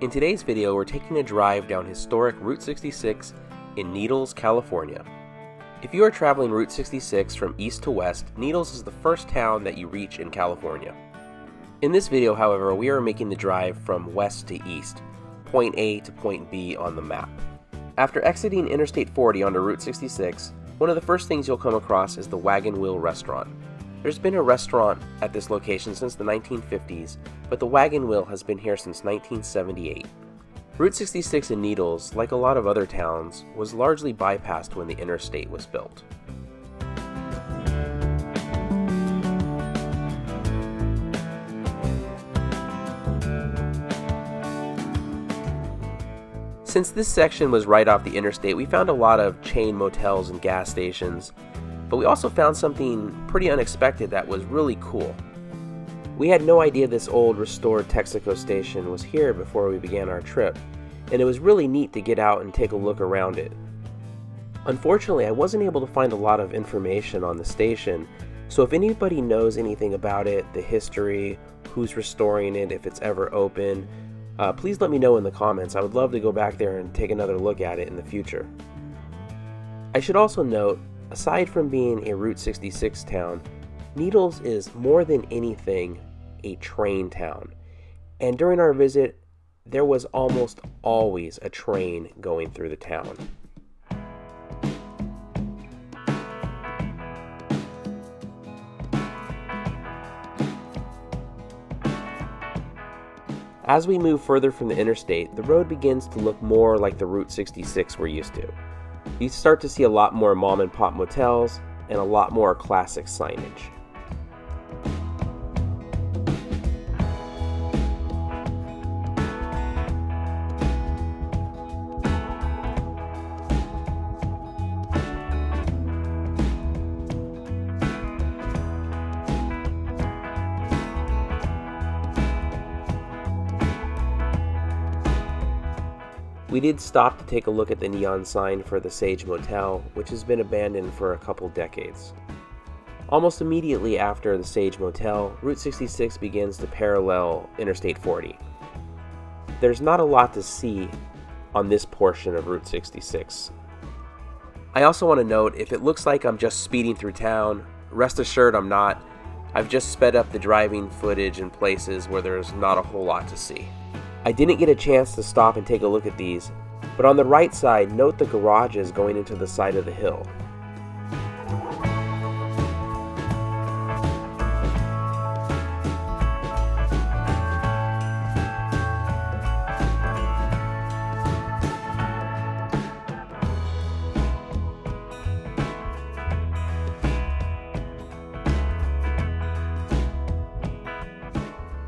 In today's video, we're taking a drive down historic Route 66 in Needles, California. If you are traveling Route 66 from east to west, Needles is the first town that you reach in California. In this video, however, we are making the drive from west to east, point A to point B on the map. After exiting Interstate 40 onto Route 66, one of the first things you'll come across is the Wagon Wheel Restaurant. There's been a restaurant at this location since the 1950s, but the Wagon Wheel has been here since 1978. Route 66 in Needles, like a lot of other towns, was largely bypassed when the interstate was built. Since this section was right off the interstate, we found a lot of chain motels and gas stations, but we also found something pretty unexpected that was really cool. We had no idea this old restored Texaco station was here before we began our trip, and it was really neat to get out and take a look around it. Unfortunately, I wasn't able to find a lot of information on the station, so if anybody knows anything about it, the history, who's restoring it, if it's ever open, uh, please let me know in the comments. I would love to go back there and take another look at it in the future. I should also note, aside from being a Route 66 town, Needles is more than anything a train town. And during our visit, there was almost always a train going through the town. As we move further from the interstate, the road begins to look more like the Route 66 we're used to. You start to see a lot more mom and pop motels and a lot more classic signage. We did stop to take a look at the neon sign for the Sage Motel, which has been abandoned for a couple decades. Almost immediately after the Sage Motel, Route 66 begins to parallel Interstate 40. There's not a lot to see on this portion of Route 66. I also want to note if it looks like I'm just speeding through town, rest assured I'm not. I've just sped up the driving footage in places where there's not a whole lot to see. I didn't get a chance to stop and take a look at these, but on the right side, note the garages going into the side of the hill.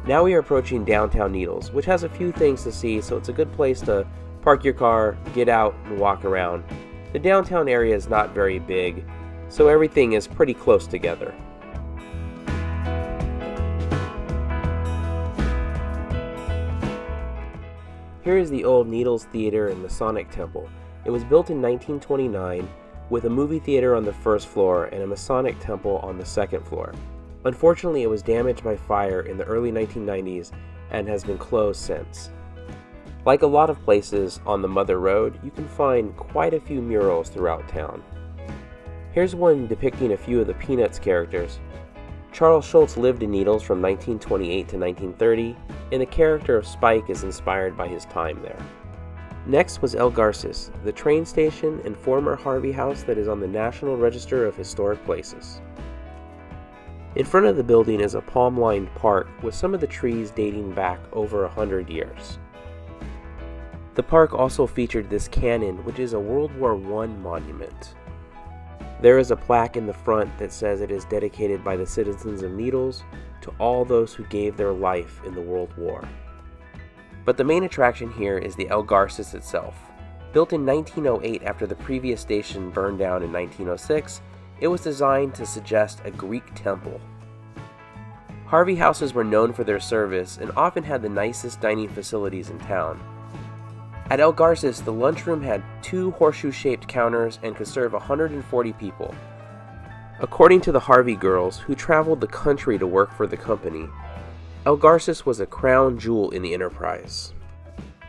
Now we are approaching downtown Needles, which has a few things to see, so it's a good place to park your car, get out, and walk around. The downtown area is not very big, so everything is pretty close together. Here is the old Needles Theater and Masonic Temple. It was built in 1929 with a movie theater on the first floor and a Masonic temple on the second floor. Unfortunately, it was damaged by fire in the early 1990s and has been closed since. Like a lot of places on the Mother Road, you can find quite a few murals throughout town. Here's one depicting a few of the Peanuts characters. Charles Schulz lived in Needles from 1928 to 1930, and the character of Spike is inspired by his time there. Next was El Garces, the train station and former Harvey House that is on the National Register of Historic Places. In front of the building is a palm lined park with some of the trees dating back over a hundred years. The park also featured this cannon, which is a World War I monument. There is a plaque in the front that says it is dedicated by the citizens of Needles to all those who gave their life in the World War. But the main attraction here is the El Garces itself. Built in 1908 after the previous station burned down in 1906, it was designed to suggest a Greek temple. Harvey houses were known for their service and often had the nicest dining facilities in town. At El Garces, the lunchroom had two horseshoe shaped counters and could serve 140 people. According to the Harvey girls, who traveled the country to work for the company, El Garces was a crown jewel in the enterprise.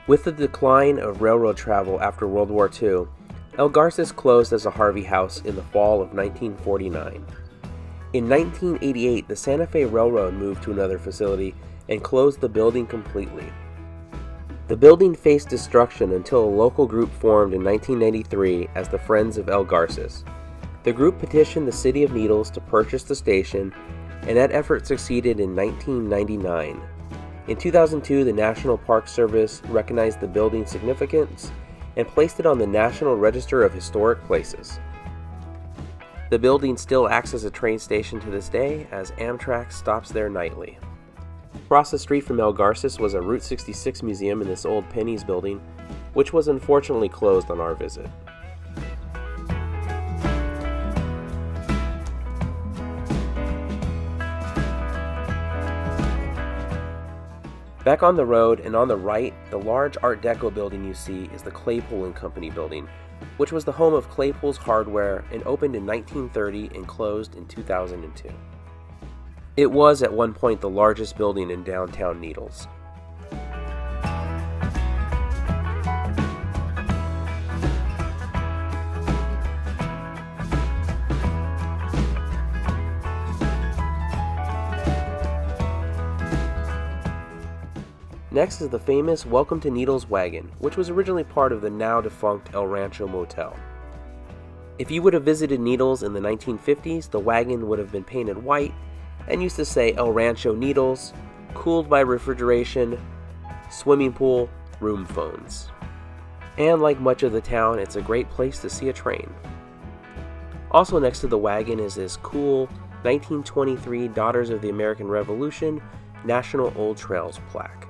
With the decline of railroad travel after World War II, El Garces closed as a Harvey House in the fall of 1949. In 1988, the Santa Fe Railroad moved to another facility and closed the building completely. The building faced destruction until a local group formed in 1993 as the Friends of El Garces. The group petitioned the City of Needles to purchase the station, and that effort succeeded in 1999. In 2002, the National Park Service recognized the building's significance and placed it on the National Register of Historic Places. The building still acts as a train station to this day, as Amtrak stops there nightly. Across the street from El Garces was a Route 66 museum in this old Penney's building, which was unfortunately closed on our visit. Back on the road and on the right, the large Art Deco building you see is the Claypool and Company building, which was the home of Claypool's Hardware and opened in 1930 and closed in 2002. It was at one point the largest building in downtown Needles. Next is the famous Welcome to Needles wagon, which was originally part of the now defunct El Rancho Motel. If you would have visited Needles in the 1950s, the wagon would have been painted white and used to say El Rancho Needles, cooled by refrigeration, swimming pool, room phones. And like much of the town, it's a great place to see a train. Also next to the wagon is this cool 1923 Daughters of the American Revolution National Old Trails plaque.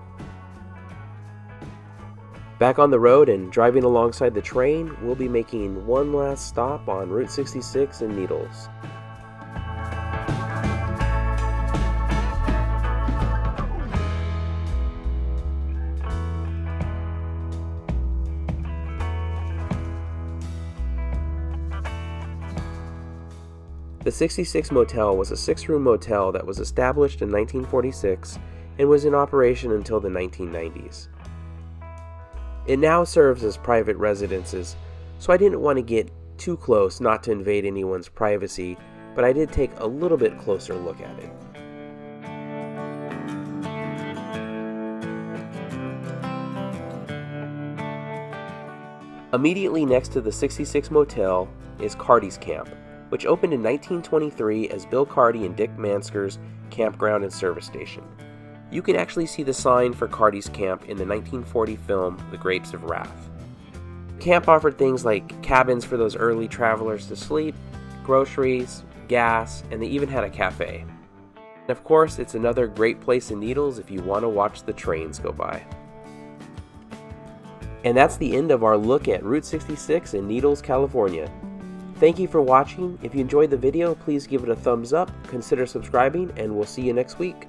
Back on the road and driving alongside the train, we'll be making one last stop on Route 66 in Needles. The 66 Motel was a six room motel that was established in 1946 and was in operation until the 1990s. It now serves as private residences, so I didn't want to get too close not to invade anyone's privacy, but I did take a little bit closer look at it. Immediately next to the 66 Motel is Carty's Camp, which opened in 1923 as Bill Carty and Dick Mansker's campground and service station. You can actually see the sign for Carty's Camp in the 1940 film The Grapes of Wrath. camp offered things like cabins for those early travelers to sleep, groceries, gas, and they even had a cafe. And of course, it's another great place in Needles if you want to watch the trains go by. And that's the end of our look at Route 66 in Needles, California. Thank you for watching. If you enjoyed the video, please give it a thumbs up, consider subscribing, and we'll see you next week.